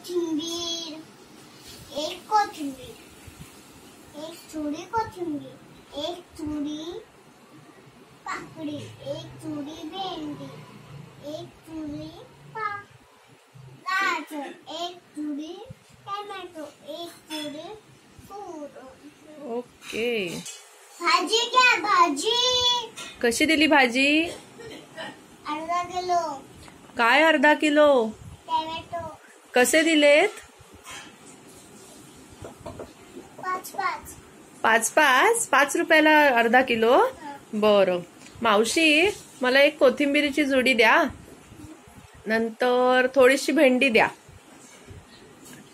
कोथिंबीर एक कोथिंबीर एक चुडी कोथिंबीर एक चुडी काकडी एक चुडी भेंडी एक चुडी गाजर एक चुडी टोमॅटो एक चुडी ओके. भाजी घ्या भाजी. कशी दिली भाजी? अर्धा किलो. काय अर्धा किलो? टोमॅटो. कसे दिलेत? पाच पाच. पाच रुपयाला अर्धा किलो? बरं. मावशी मला एक कोथिंबिरीची जुडी द्या. नंतर थोडीशी भेंडी द्या.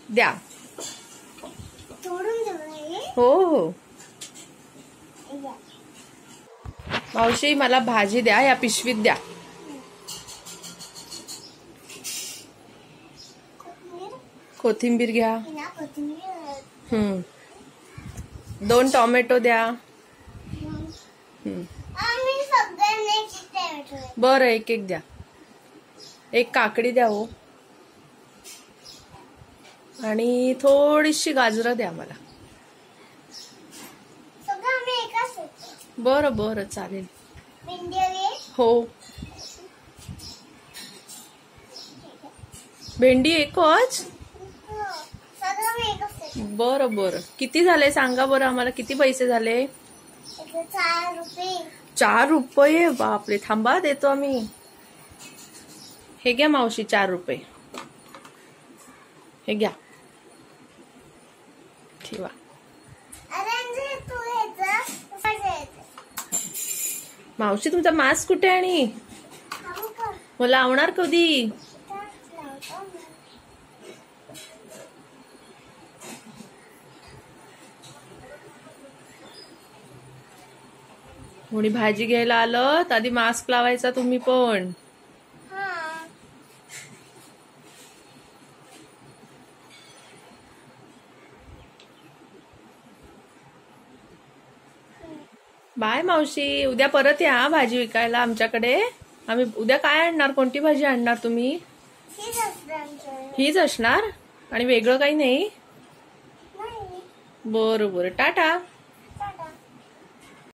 द्या. हे? हो. मावशी मला भाजी द्या या पिशवीत द्या. कोथिंबीर घ्या. हम्म. दोन टोमॅटो द्या. बरं एक एक द्या. एक काकडी द्या हो. आणि थोडीशी गाजरं द्या मला. बरं बरं चालेल. हो. भेंडी एकच हो. सगळं आम्ही एकच होतो बरं बरं. किती झाले? सांगा बरं आम्हाला. किती पैसे झाले? चार रुपये. बापरे. थांबा देतो आम्ही. हे घ्या मावशी चार रुपये. हे घ्या. ठेवा. मावशी तुमचा मास्क कुठे आणि? मला लावणार कधी? कोणी भाजी घ्यायला आलं तर आधी मास्क लावायचा तुम्ही पण. बाय मावशी उद्या परत या भाजी विकायला आमच्याकडे. आम्ही उद्या काय आणणार? कोणती भाजी आणणार तुम्ही? हेच असणार. आणि वेगळं काही नाही. नाही. बरं बरं. टाटा.